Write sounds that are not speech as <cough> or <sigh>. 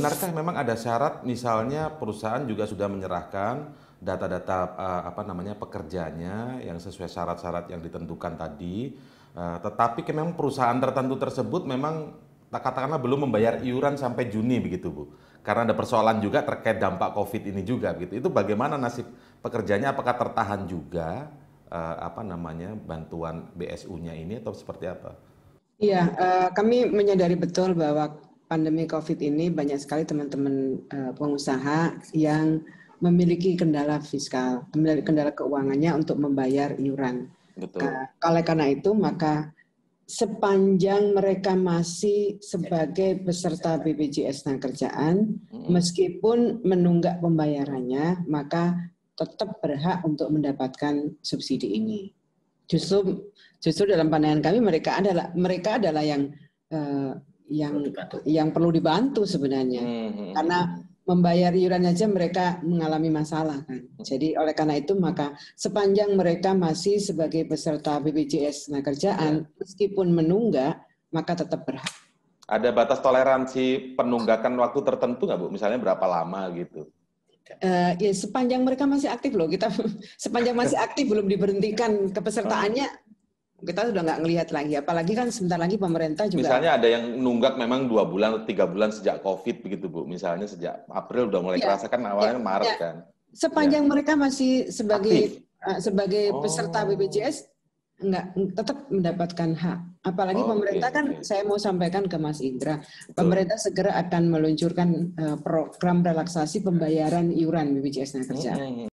Benarkah memang ada syarat misalnya perusahaan juga sudah menyerahkan data-data uh, apa namanya pekerjanya yang sesuai syarat-syarat yang ditentukan tadi, uh, tetapi memang perusahaan tertentu tersebut memang katakanlah belum membayar iuran sampai Juni begitu Bu. Karena ada persoalan juga terkait dampak Covid ini juga gitu. Itu bagaimana nasib pekerjanya apakah tertahan juga uh, apa namanya bantuan BSU-nya ini atau seperti apa? Iya, kami menyadari betul bahwa pandemi COVID ini banyak sekali teman-teman uh, pengusaha yang memiliki kendala fiskal, memiliki kendala keuangannya untuk membayar iuran. Betul. Oleh karena itu, maka sepanjang mereka masih sebagai peserta BPJS Kerjaan, meskipun menunggak pembayarannya, maka tetap berhak untuk mendapatkan subsidi ini. Justru, justru dalam pandangan kami mereka adalah mereka adalah yang uh, yang yang perlu dibantu sebenarnya hmm, hmm, hmm. karena membayar iuran aja mereka mengalami masalah kan. Jadi oleh karena itu maka sepanjang mereka masih sebagai peserta BPJS tenaga kerjaan ya. meskipun menunggak maka tetap berhak. Ada batas toleransi penunggakan waktu tertentu nggak Bu? Misalnya berapa lama gitu? Uh, ya sepanjang mereka masih aktif loh kita <laughs> sepanjang masih aktif belum diberhentikan kepesertaannya kita sudah nggak ngelihat lagi. Apalagi kan sebentar lagi pemerintah juga. Misalnya ada yang nunggak memang dua bulan atau tiga bulan sejak COVID begitu bu. Misalnya sejak April udah mulai ya. kerasa kan awalnya ya. Maret ya. kan. Sepanjang ya. mereka masih sebagai uh, sebagai oh. peserta BPJS nggak tetap mendapatkan hak. Apalagi oh, pemerintah okay, kan okay. saya mau sampaikan ke Mas Indra, Betul. pemerintah segera akan meluncurkan uh, program relaksasi pembayaran iuran BPJS Tenaga Kerjaan. Hmm.